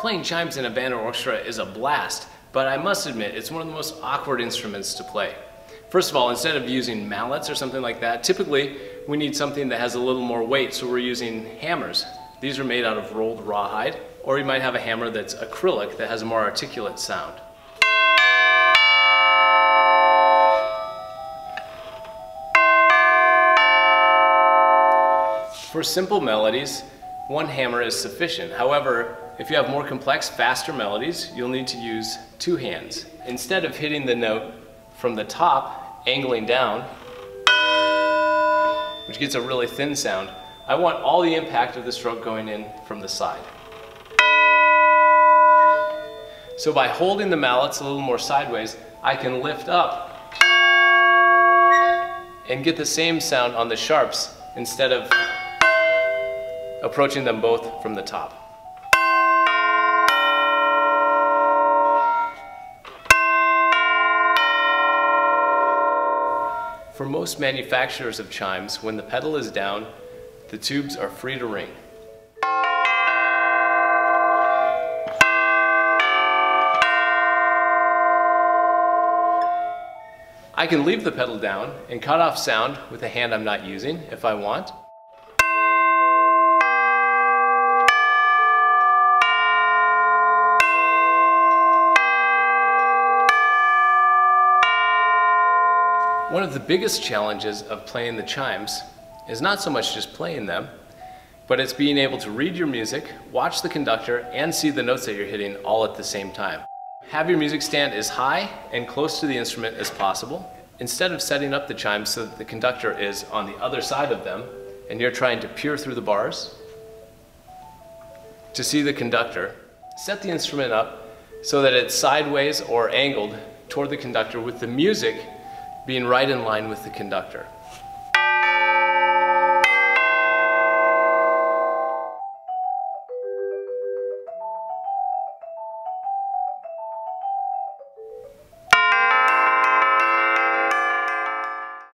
Playing chimes in a band or orchestra is a blast, but I must admit it's one of the most awkward instruments to play. First of all, instead of using mallets or something like that, typically we need something that has a little more weight, so we're using hammers. These are made out of rolled rawhide, or you might have a hammer that's acrylic that has a more articulate sound. For simple melodies, one hammer is sufficient. However, if you have more complex, faster melodies, you'll need to use two hands. Instead of hitting the note from the top, angling down, which gets a really thin sound, I want all the impact of the stroke going in from the side. So by holding the mallets a little more sideways, I can lift up and get the same sound on the sharps instead of approaching them both from the top. For most manufacturers of chimes, when the pedal is down, the tubes are free to ring. I can leave the pedal down and cut off sound with a hand I'm not using if I want. One of the biggest challenges of playing the chimes is not so much just playing them, but it's being able to read your music, watch the conductor, and see the notes that you're hitting all at the same time. Have your music stand as high and close to the instrument as possible. Instead of setting up the chimes so that the conductor is on the other side of them, and you're trying to peer through the bars to see the conductor, set the instrument up so that it's sideways or angled toward the conductor with the music being right in line with the conductor.